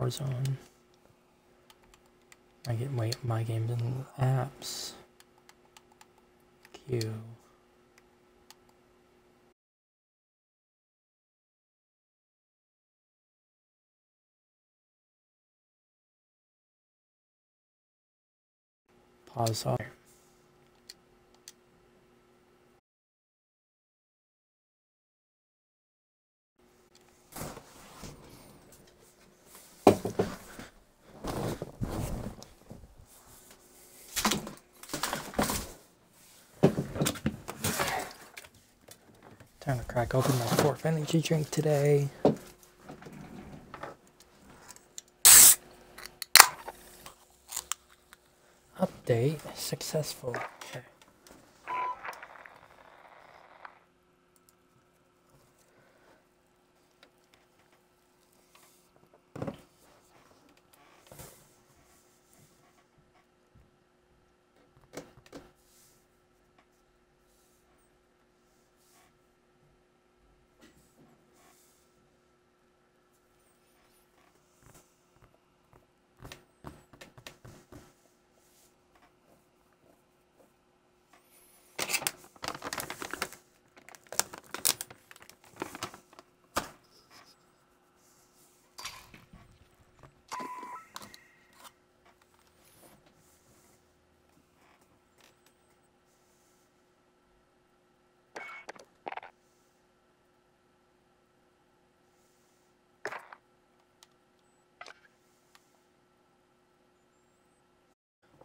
Warzone. I get wait my games and apps. Q. Pause on. Time to crack open my fourth energy drink today. Update successful. Okay.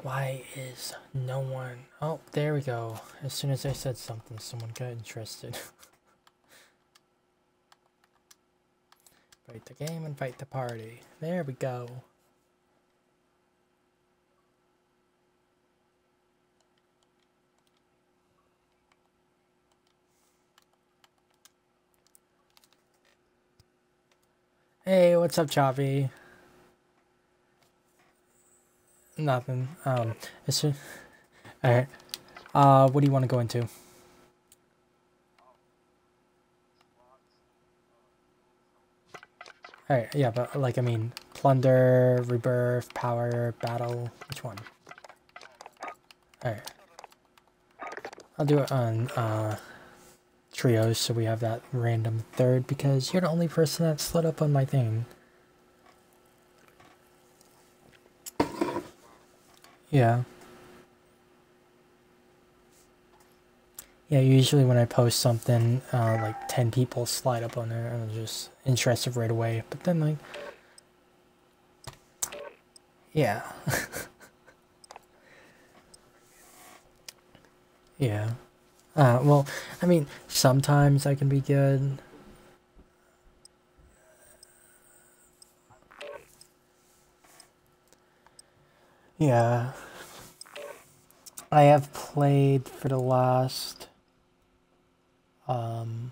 Why is no one? Oh, there we go. As soon as I said something, someone got interested. fight the game and fight the party. There we go. Hey, what's up, Choppy? Nothing. Um, it's just, alright. Uh, what do you want to go into? Alright, yeah, but like, I mean, plunder, rebirth, power, battle, which one? Alright. I'll do it on, uh, trios so we have that random third because you're the only person that slid up on my thing. Yeah. Yeah, usually when I post something, uh, like 10 people slide up on there and I'm just interested right away. But then, like, yeah. yeah. Uh, well, I mean, sometimes I can be good. Yeah. I have played for the last um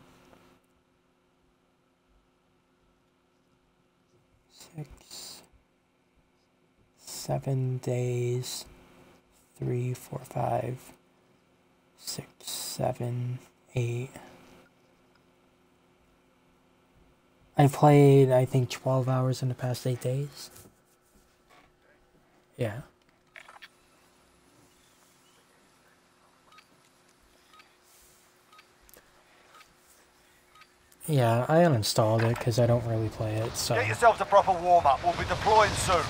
six seven days three four five six seven eight. I played I think 12 hours in the past 8 days. Yeah Yeah, I uninstalled it because I don't really play it, so... Get yourselves a proper warm-up. We'll be deploying soon.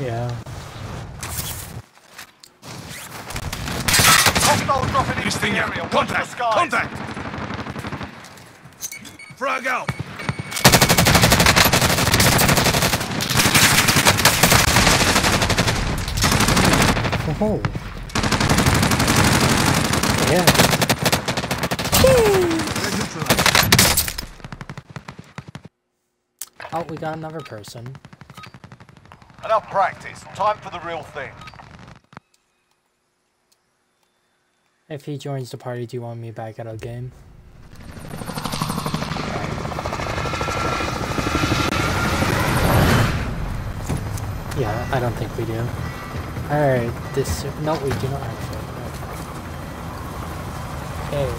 Yeah. Hostile dropping into the area. Watch the Contact! Contact! Frag out! Oh. Yeah. Oh, we got another person. Enough practice. Time for the real thing. If he joins the party, do you want me back at the game? Yeah, I don't think we do. Alright, this... No, we do not actually. Okay.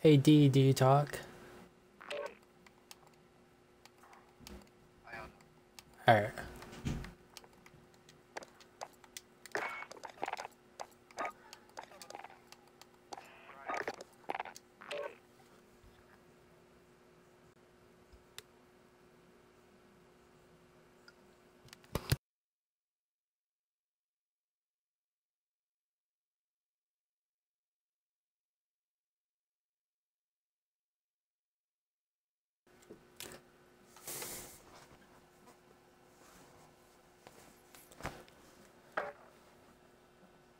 Hey D, do you talk? Alright.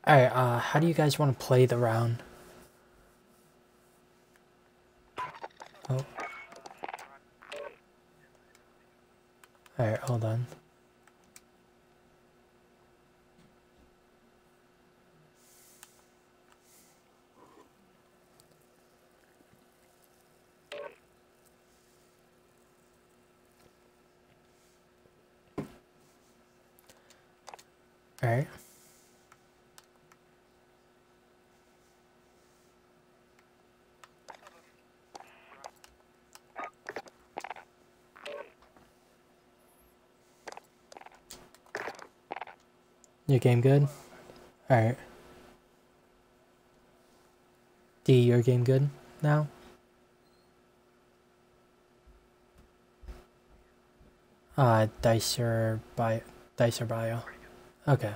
Alright, uh, how do you guys want to play the round? Oh. Alright, hold on. Alright. Your game good? Alright. D, your game good now? Uh, Dicer Bio. Dicer Bio. Okay.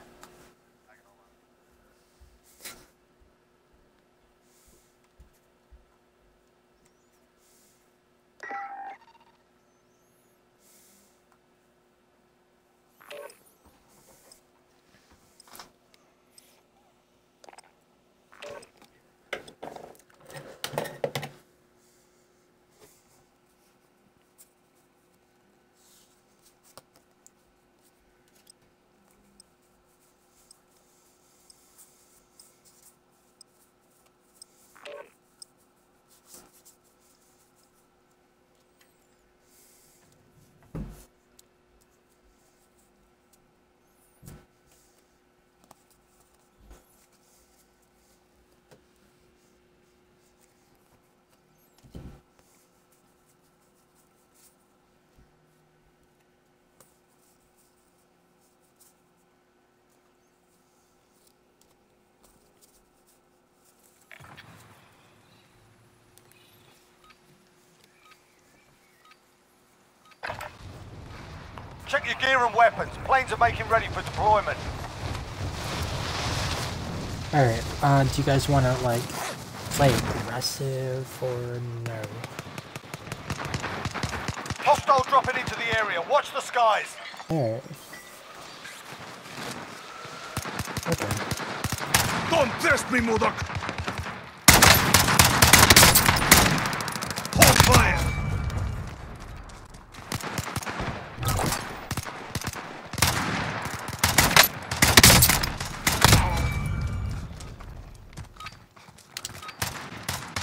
Check your gear and weapons. Planes are making ready for deployment. Alright, uh, do you guys want to, like, play aggressive or no? Hostile dropping into the area. Watch the skies. Alright. Okay. Don't test me, Mudok! Hold fire!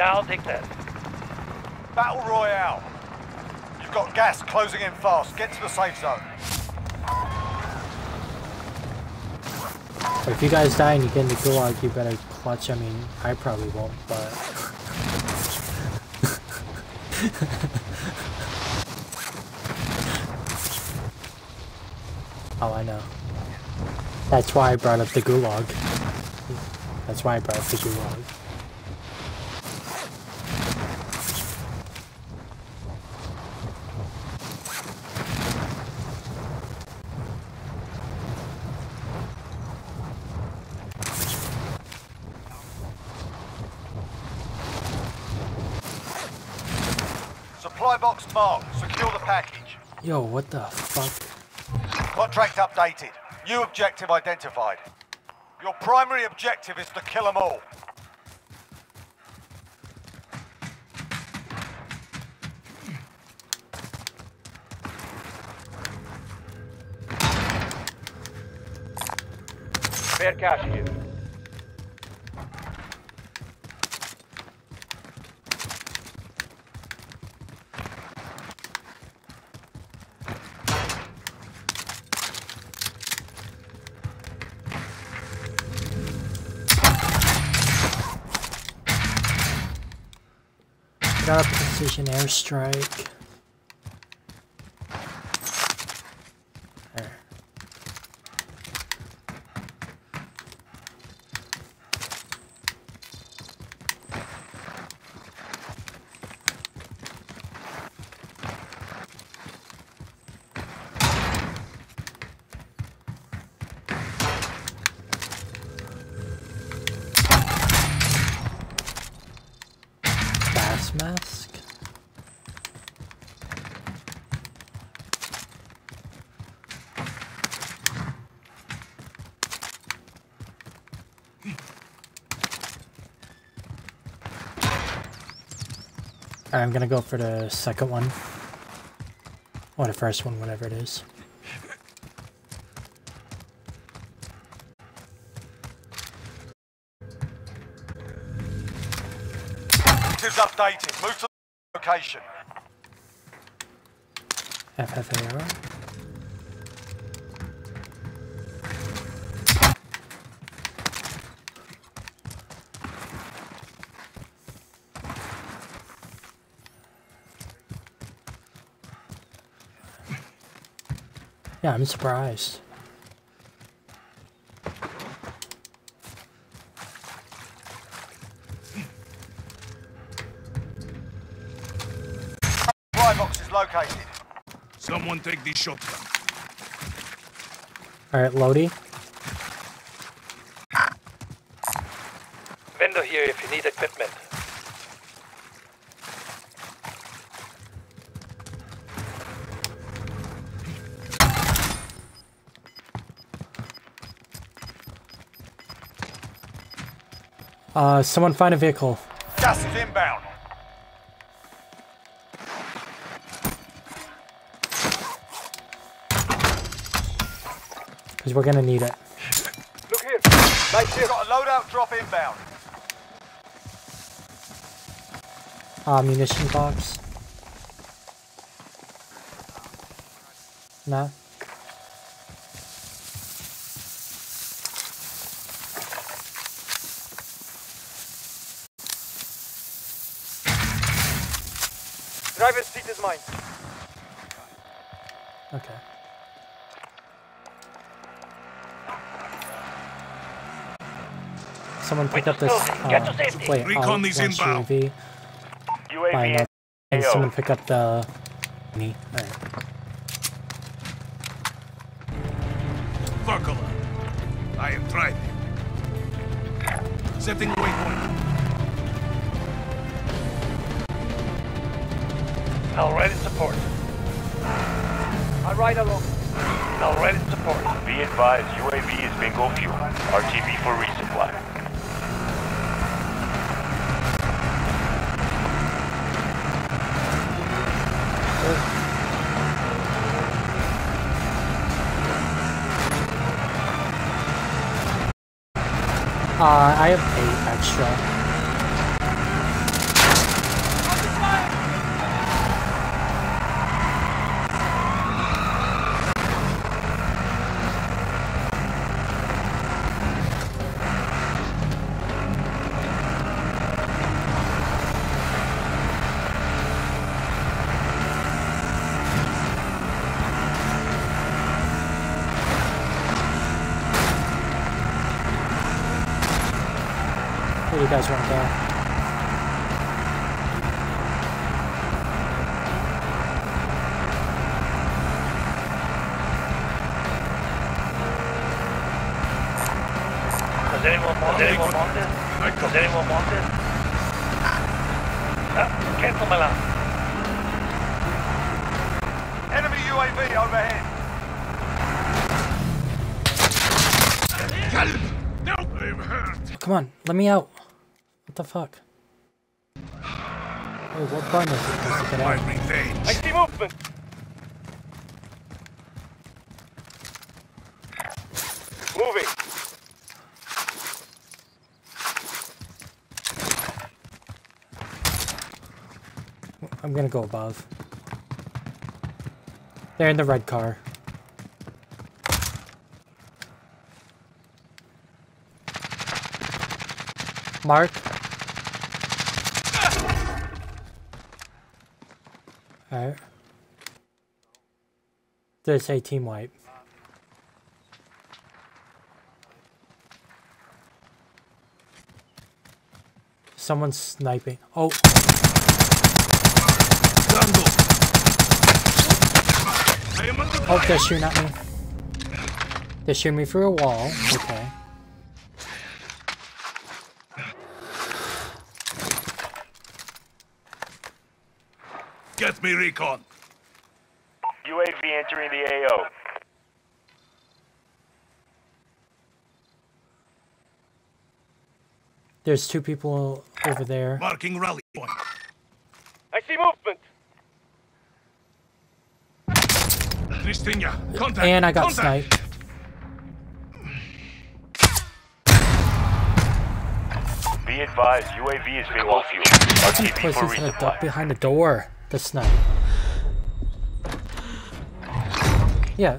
Yeah, I'll take that. Battle Royale. You've got gas closing in fast. Get to the safe zone. If you guys die and you get in the gulag, you better clutch. I mean, I probably won't, but... oh, I know. That's why I brought up the gulag. That's why I brought up the gulag. what the fuck? Contract updated. New objective identified. Your primary objective is to kill them all. Fair cash here. Got a precision airstrike. There. Gas mask? Alright, I'm gonna go for the second one. Or the first one, whatever it is. Objectives updated. Move to the location. FFAR. Yeah, I'm surprised. Supply box is located. Someone take the shotgun. Alright, Lodi. Uh, someone find a vehicle. Gas is inbound. Because we're gonna need it. Look here. Nice here. Got a loadout drop inbound. Uh, munition box. Nah. Driver's mine. Okay. Someone pick up this. Get to Uh, safety. wait, Recon uh, these inbound. UAV. UAV Fine, uh, and someone pick up the. Me. Alright. Buckle. I am driving. Setting Now ready to support. I ride along. Now ready to support. Be advised, UAV is bingo fuel. RTB for resupply. Uh, I have eight extra. Guys want to go? Does anyone want, does anyone want this? Does anyone want this? Ah, cancel my last. Enemy UAV overhead. No, I'm hurt. Come on, let me out the fuck? Wait, what button is it? Is it revenge. I see movement! Moving! I'm gonna go above. They're in the red car. Mark. Alright. Did say team wipe? Someone's sniping. Oh, oh, they're shooting at me. They're shooting me through a wall. Okay. Get me recon! UAV entering the AO. There's two people over there. Marking rally point. I see movement. Christina, contact! And I got contact. sniped. Be advised, UAV is bingo fuel. These RTB for pussies had a duck behind the door. The snipe. Yeah.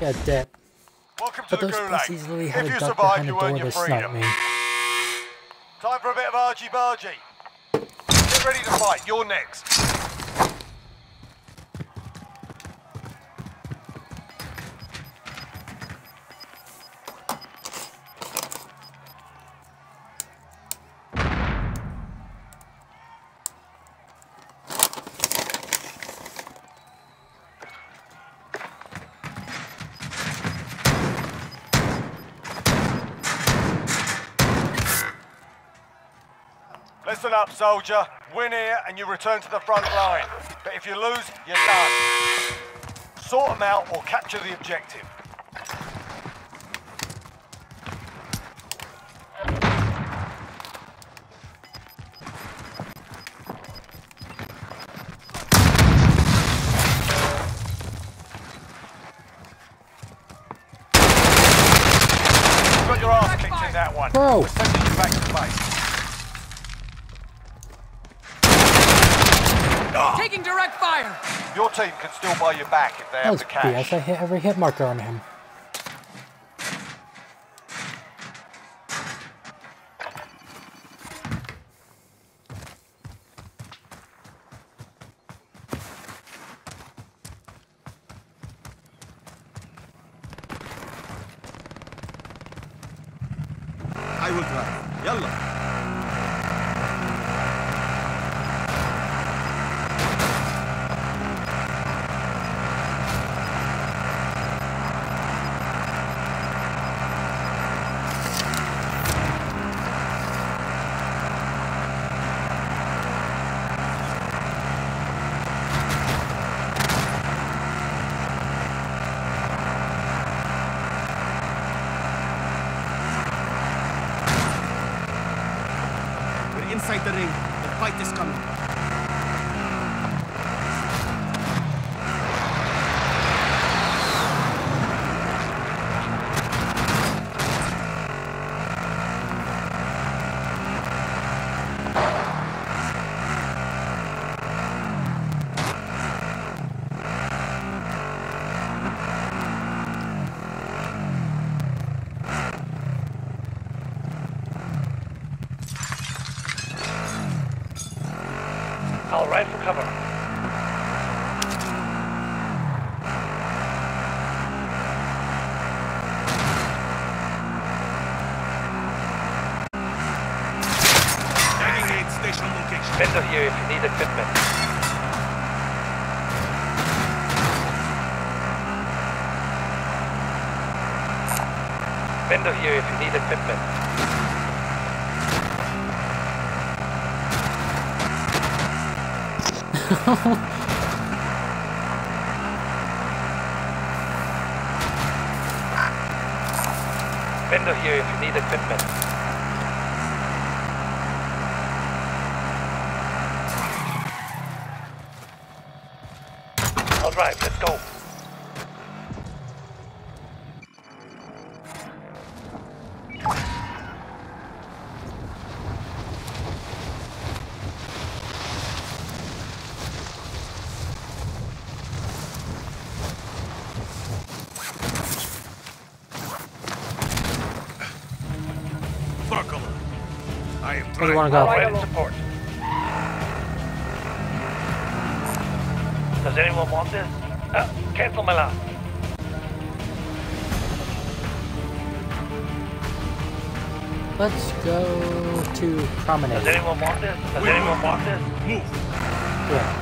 Yeah, dead. Welcome to But the those pussies literally had if a you duck behind the door your to snipe freedom. me. Time for a bit of argy bargy. Get ready to fight. You're next. Up, soldier. Win here and you return to the front line. But if you lose, you're done. Sort them out or capture the objective. Got your ass kicked in that one. Bro. Taking direct fire! Your team can still buy you back if they That have was the cash. BS. I hit every hit marker on him. I will drive. Yalla. We're inside the ring. The fight is coming. I'll ride for cover. Tagging aid station location. Vendor here if you Vendor here if you need equipment. Vendor here if you need equipment. You want to go? right, support. Does anyone want this? Uh, cancel my last. Let's go to Promenade. Does anyone want this? Does anyone want this? Move. Yeah.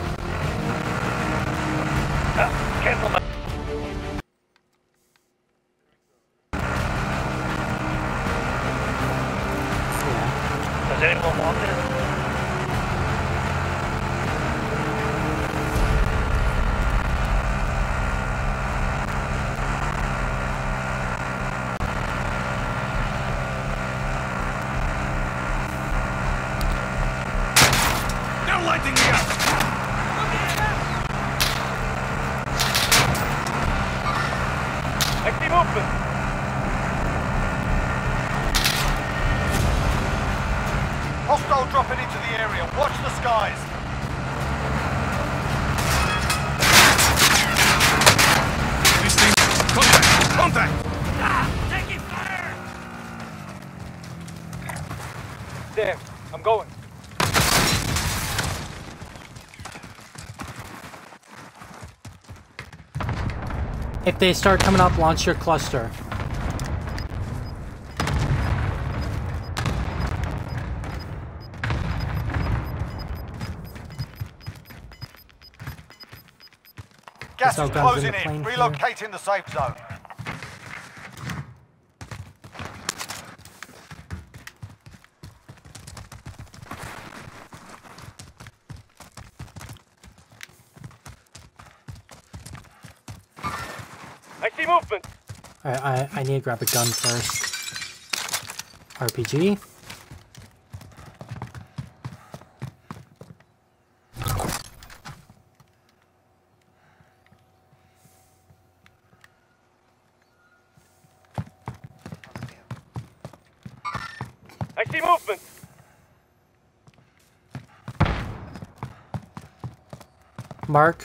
Movement. Hostile dropping into the area. Watch the skies. Christinia, contact. Ah, contact. Damn, I'm going. If they start coming up, launch your cluster. Gas is guns in closing in. Relocating the safe zone. I see movement. Alright, I, I need to grab a gun first. RPG. I see movement. Mark.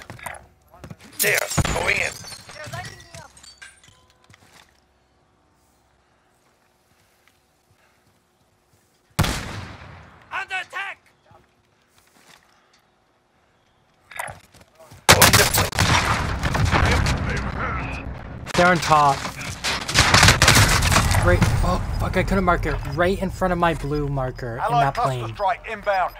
There, going in. Under attack! Going this way. They're on top. Right. Oh, fuck, I couldn't mark it. Right in front of my blue marker in that plane. strike inbound.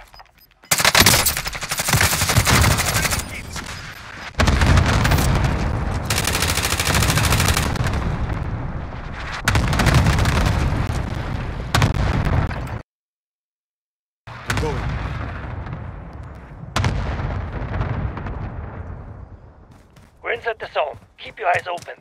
I'm going. We're inside the zone. Keep your eyes open.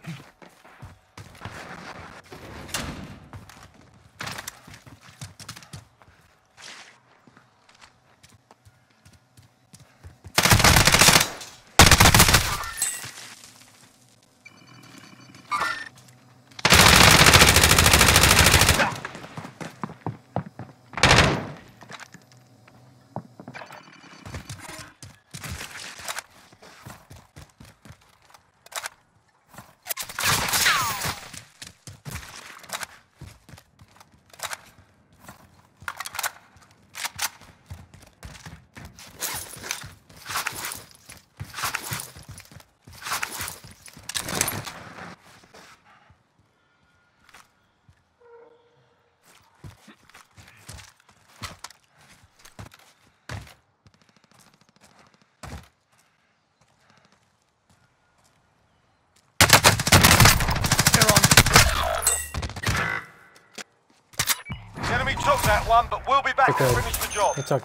The enemy took that one, but we'll be back to Okay. finish the job. It's all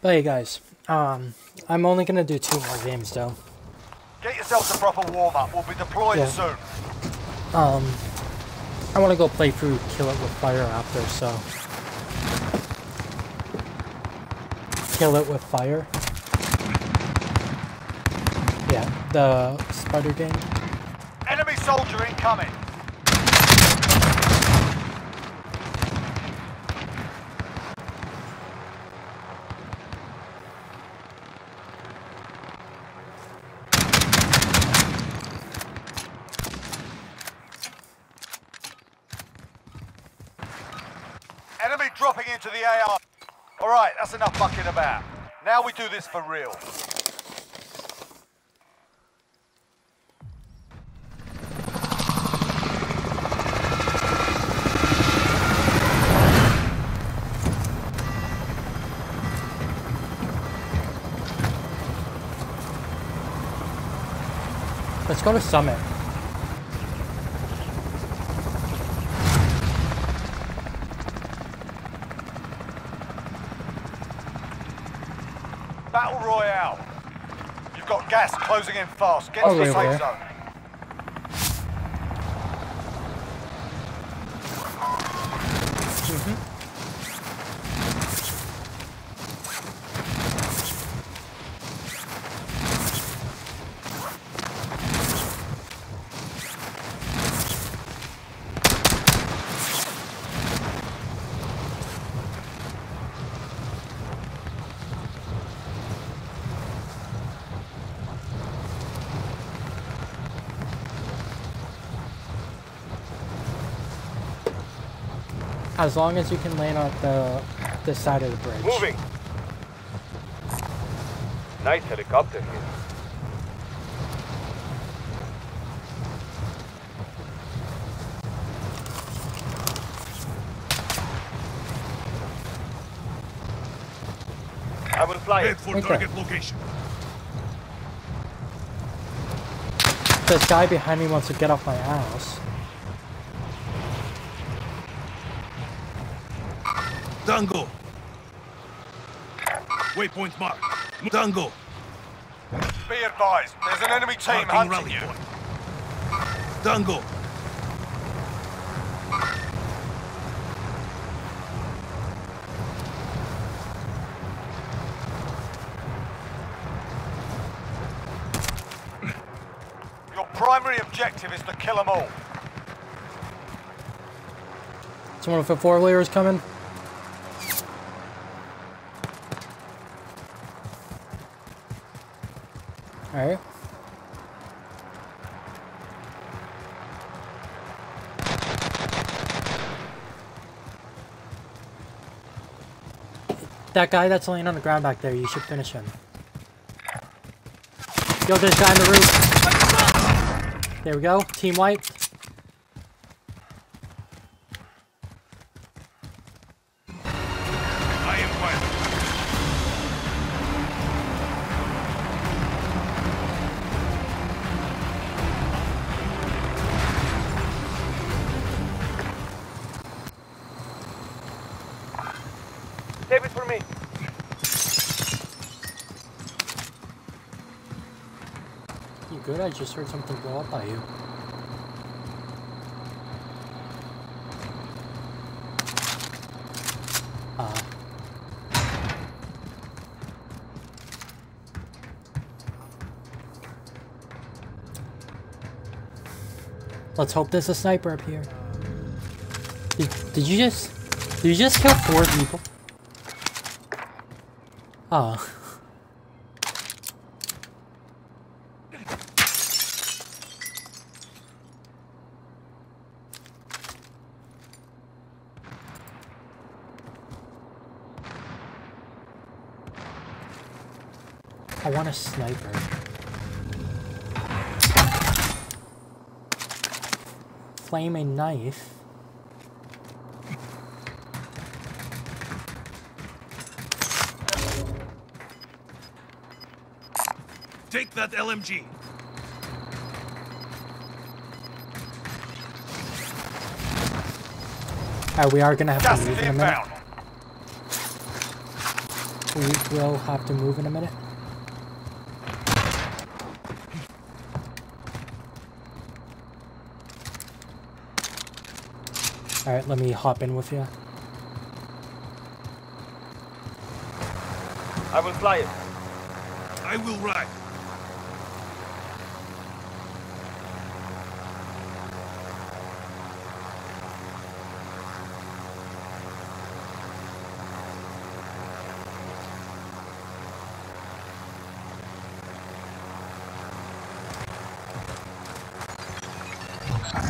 But hey guys, um, I'm only gonna do two more games though. Get yourselves a proper warm up. We'll be deployed Yeah. soon. Um, I want to go play through Kill It With Fire after, so. Kill It With Fire. Yeah, the spider game. Enemy soldier incoming. Dropping into the AO. All right, that's enough bucking about. Now we do this for real. Let's go to Summit. Battle Royale. You've got gas closing in fast. Get Oh, to the safe zone. As long as you can land on the this side of the bridge. Moving. Nice helicopter here. I will fly it. Head for Okay. target location. This guy behind me wants to get off my ass. Tango. Waypoint marked. Tango. Be advised, there's an enemy team Marking hunting rally you. point. Tango. Your primary objective is to kill them all. Someone with a four wheeler is coming. Alright. That guy that's laying on the ground back there, you should finish him. Yo, this guy on the roof. There we go. Team wiped. I just heard something blow up by you. Uh. Let's hope there's a sniper up here. Did, did you just... Did you just kill four people? Oh. I want a sniper. Flame a knife. Take that LMG. Alright, uh, we are gonna have Gas to leave in a minute. inbound. we will have to move in a minute. Alright, let me hop in with you. I will fly it. I will ride.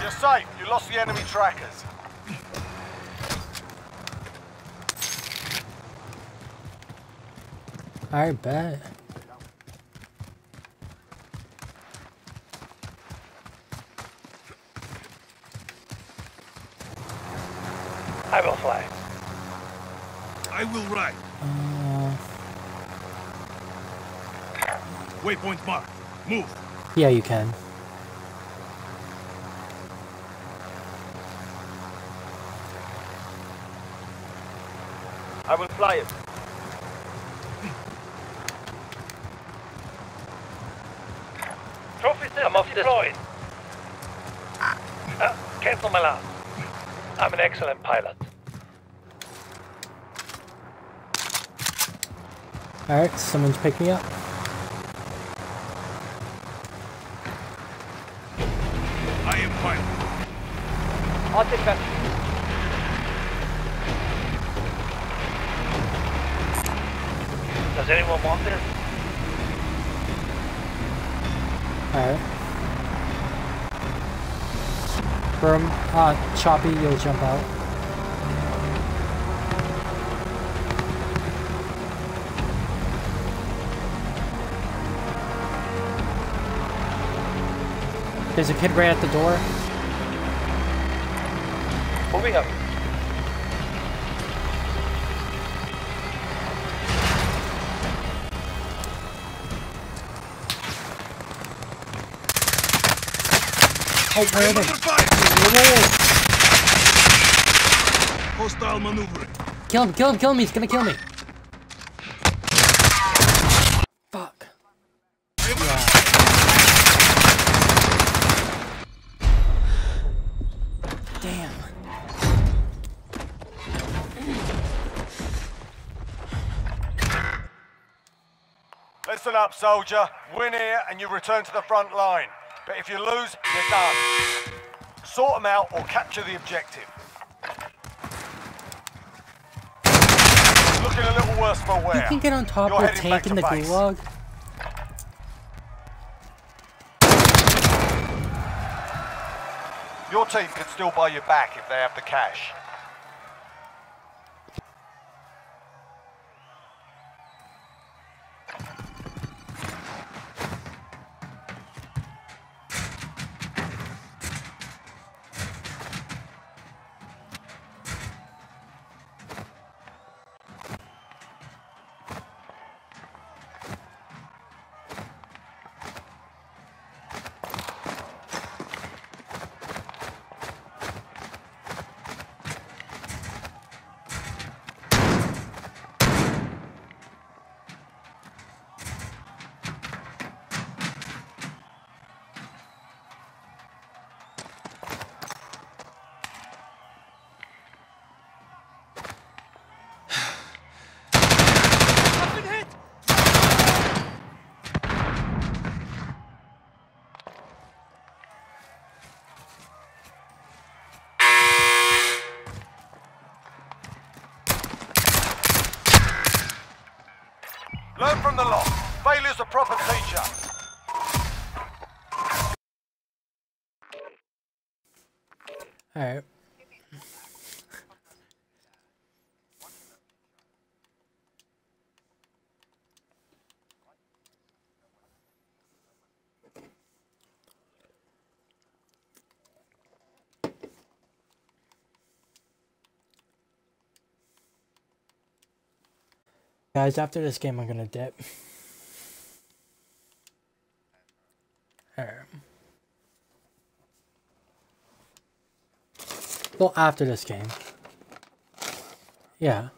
You're safe. You lost the enemy trackers. Alright, bet. I will fly. I will ride. Uh, Waypoint marked. Move. yeah, you can. I will fly it. Cancel my last. I'm an excellent pilot. Alright, someone's picking me up. I am pilot. I'll take that. Does anyone want this? Alright. From uh, Choppy, you'll jump out. There's a kid right at the door. Moving up. Oh, where are they? Fire. Hostile maneuvering. Kill him, kill him, kill him, he's gonna kill me. Fuck. Damn. Listen up, soldier. Win here and you return to the front line. But if you lose, you're done. Sort them out or capture the objective. Looking a little worse for wear. You can get on top You're of the tank in the base. gulag. Your team can still buy you back if they have the cash. Guys, after this game, I'm gonna dip. Alright. Well, after this game. Yeah.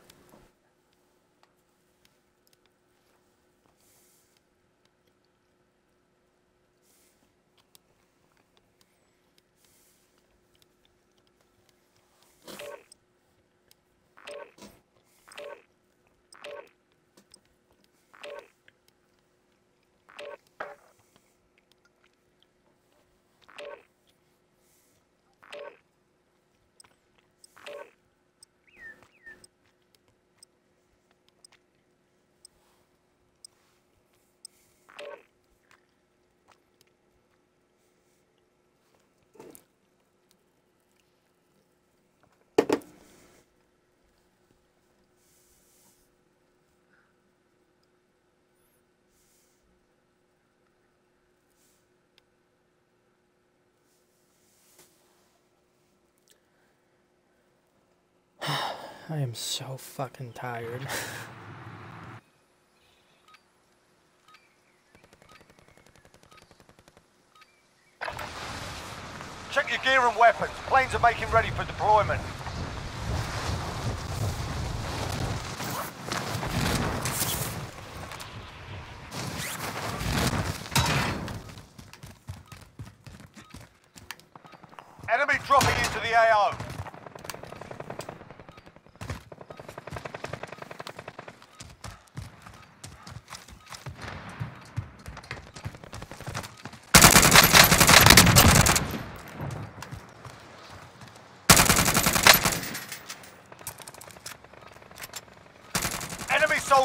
I am so fucking tired. Check your gear and weapons. Planes are making ready for deployment. Enemy dropping into the AO. Enemy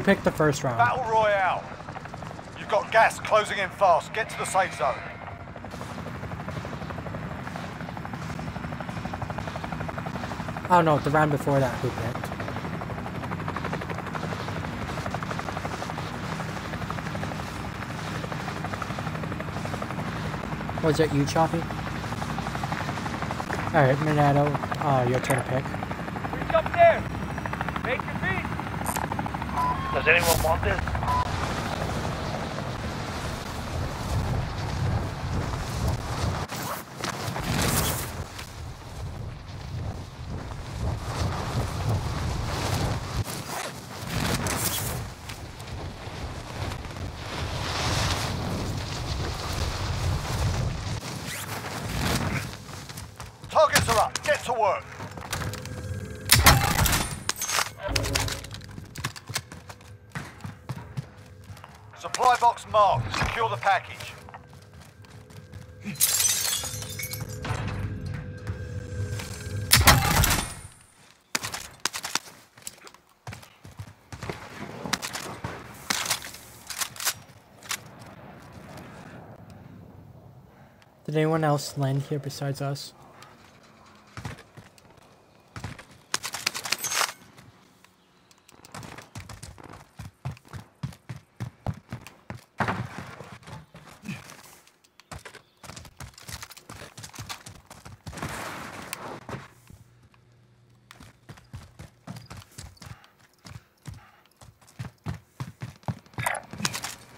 who picked the first round? Battle Royale. You've got gas closing in fast. Get to the safe zone. Oh no, the round before that, who picked? Was it you, Choppy? Alright, Minato, uh, your turn to pick. Reach up there. Does anyone want this? Targets are up. Get to work. Supply box marked. Secure the package. Did anyone else land here besides us?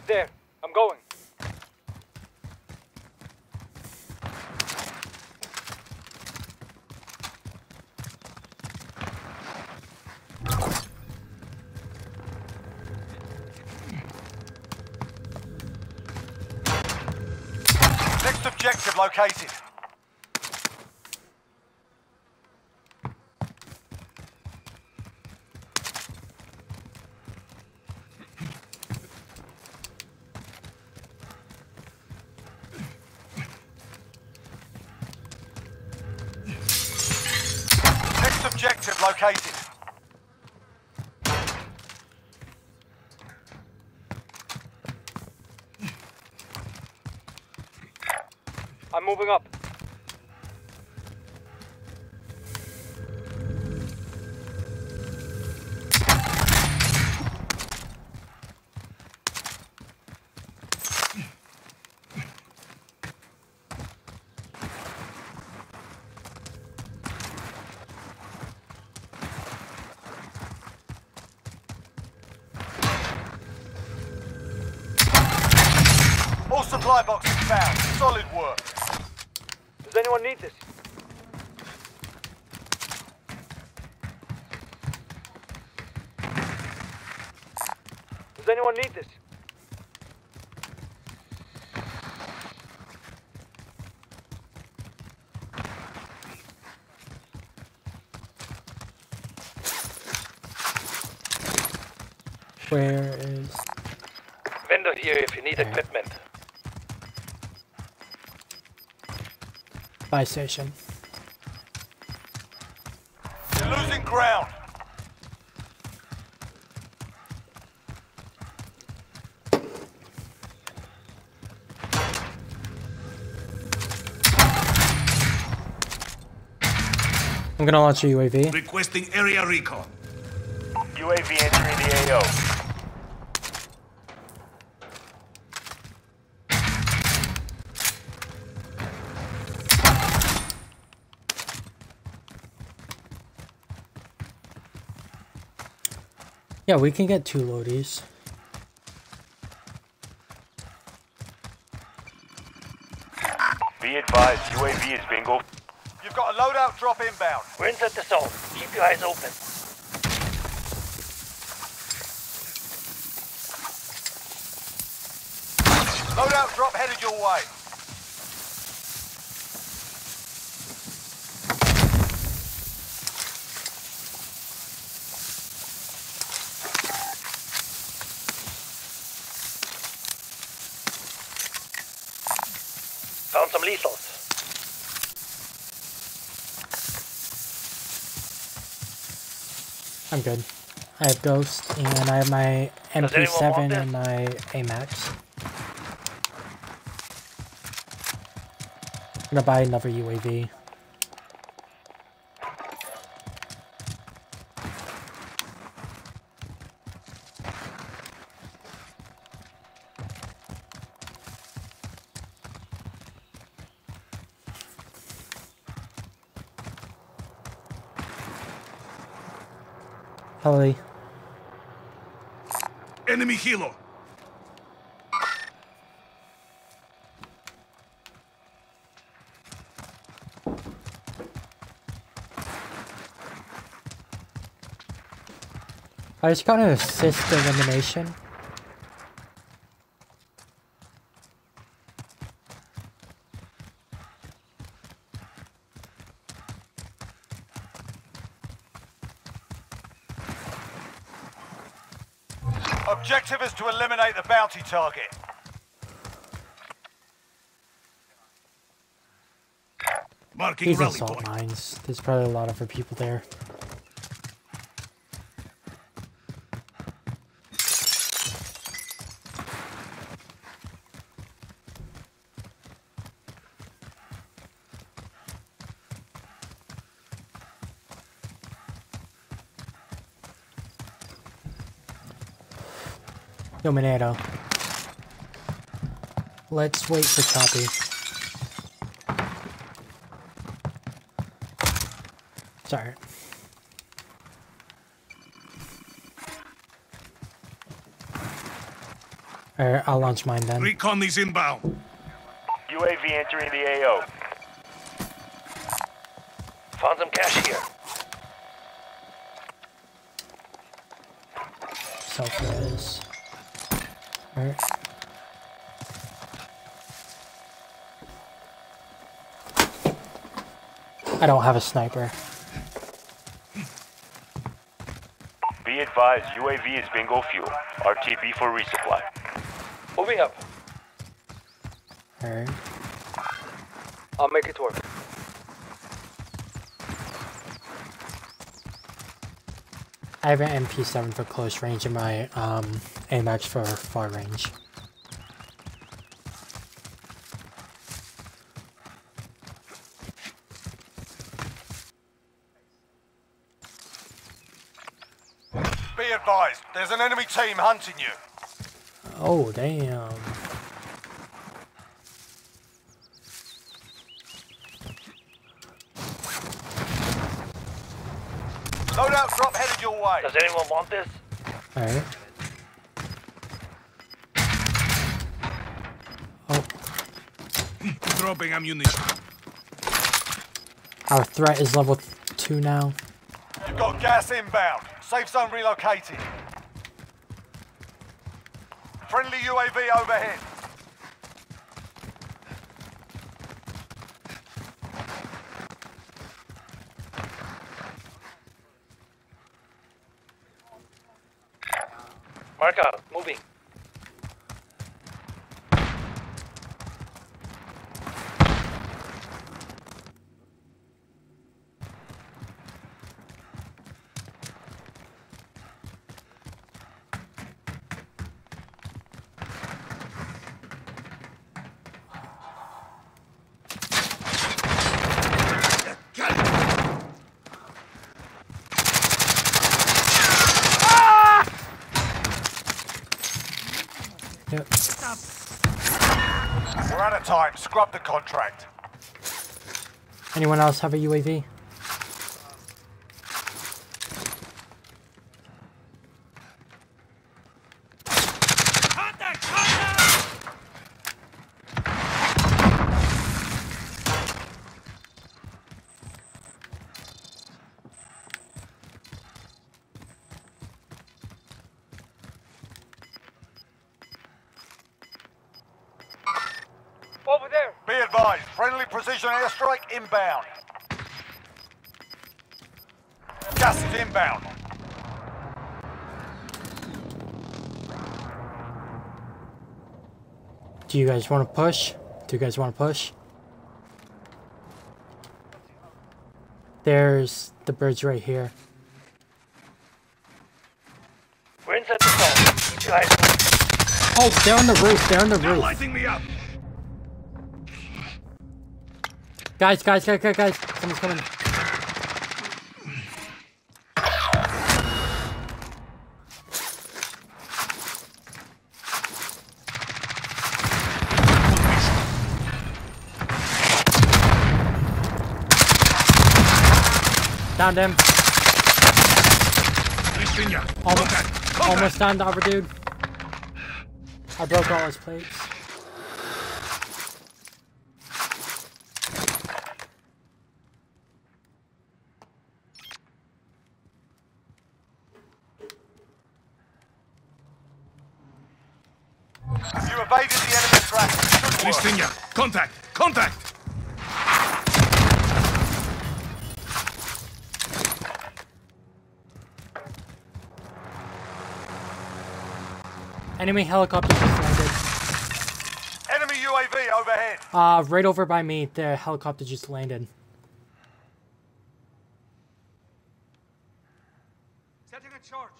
There. I'm going. Next objective located. Next objective located. I'm moving up. All supply boxes found. Solid work. Does anyone need this? Does anyone need this? Where is... Vendor here if you need equipment. buy station. Losing ground. I'm gonna launch a UAV. Requesting area recon. UAV entering the AO. Yeah, we can get two loadies. Be advised, UAV is bingo. You've got a loadout drop inbound. We're inside the zone. Keep your eyes open. Loadout drop headed your way. Found some lethals. I'm good. I have Ghost, and I have my MP7 and my AMAX. I'm gonna buy another UAV. I just got an assist elimination. Objective is to eliminate the bounty target. Marking These rally assault point. mines. There's probably a lot of people there. Yo, Minato. Let's wait for Choppy. Sorry. Alright, I'll launch mine then. Recon is inbound. UAV entering the AO. Found some cash here. Self-res. Alright. I don't have a sniper. Be advised, UAV is bingo fuel. RTB for resupply. Moving up. Alright. I'll make it work. I have an MP7 for close range and my um, AMAX for far range. Be advised, there's an enemy team hunting you. Oh, damn. Loadout drop headed your way. Does anyone want this? Alright. Oh, Dropping ammunition. our threat is level 2 now. You've got gas inbound. Safe zone relocated. Friendly UAV overhead. Mark out. Moving. Yep. We're out of time. Scrub the contract. Anyone else have a UAV? Contact! Contact! Over there. Be advised, friendly precision airstrike inbound. Gas is inbound. Do you guys want to push? Do you guys want to push? There's the bridge right here. We're inside the zone. Keep your eyes open. Oh, they're on the roof. They're on the They're roof. lighting me up! Guys, guys, guys, guys, guys. Someone's coming. Downed him. Almost, almost downed the other dude. I broke all his plates. You evaded the enemy track. Good work. Virginia! Contact! Contact! Enemy helicopter just landed. Enemy UAV overhead. Uh, right over by me. The helicopter just landed. Setting a charge.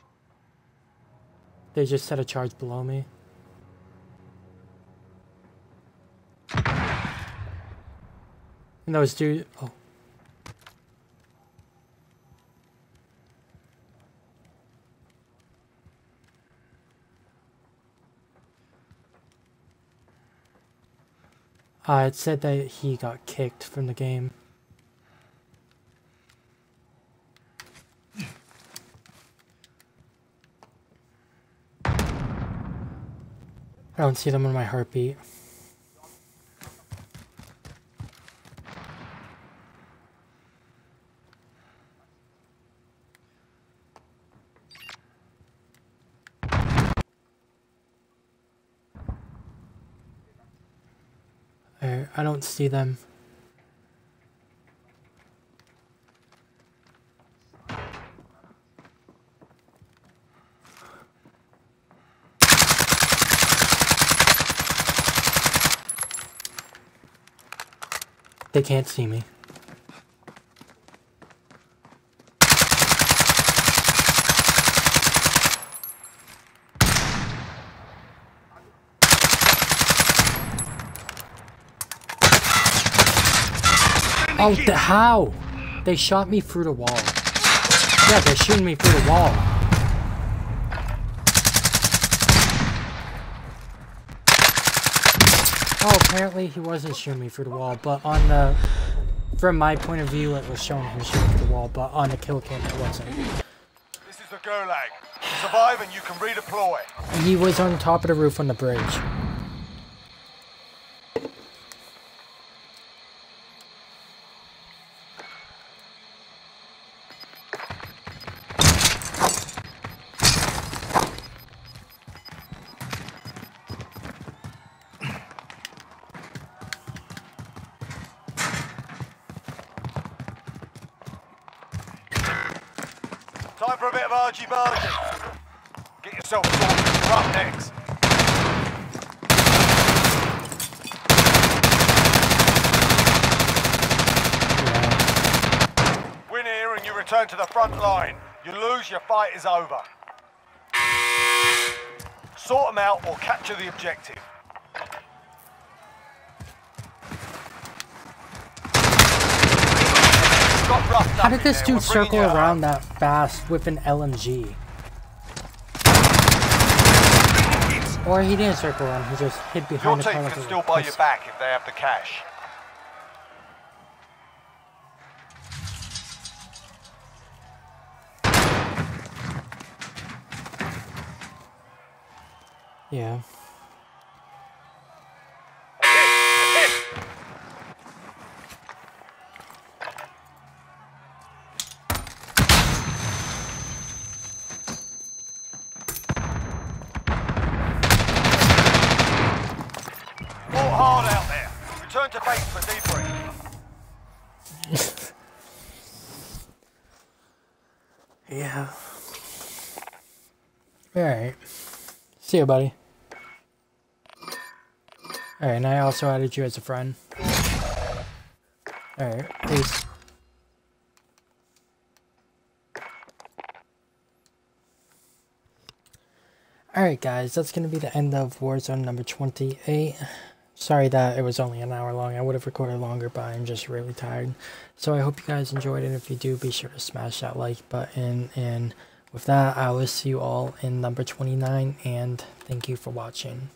They just set a charge below me. And those dude. Oh. Uh, it said that he got kicked from the game. I don't see them in my heartbeat. Don't see them. They can't see me. Oh, the, how? They shot me through the wall. Yeah, they're shooting me through the wall. Oh, apparently he wasn't shooting me through the wall, but on the... From my point of view, it was showing him shooting through the wall, but on the kill cam, it wasn't. This is the Gulag. Survive and you can redeploy. He was on top of the roof on the bridge. Time for a bit of argy bargy. Get yourself sorted. You're up next. Win here and you return to the front line. You lose, your fight is over. Sort them out or capture the objective. How did this dude circle around that fast with an LMG? Or he didn't circle around, he just hid Your behind the team can still buy your place. back if they have the cash. For debrief. Yeah. Alright. See you, buddy. Alright, and I also added you as a friend. Alright, peace. Alright guys, that's going to be the end of Warzone number 28. Sorry that it was only an hour long. I would have recorded longer, but I'm just really tired. So I hope you guys enjoyed it. If you do, be sure to smash that like button. And with that, I will see you all in number 29. And thank you for watching.